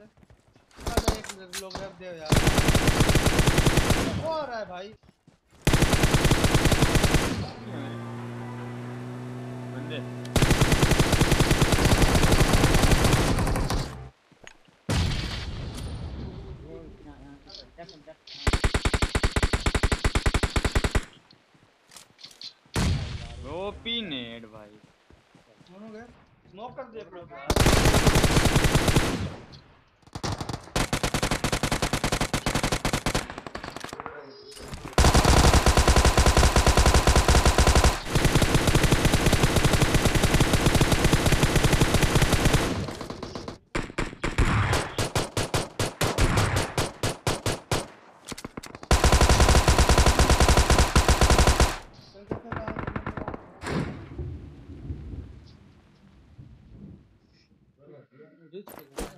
अरे एक लोग रख दे यार। आ रहा है भाई? बंदे। ओपी नेड भाई। दोनों गए स्मोक कर दे Reduce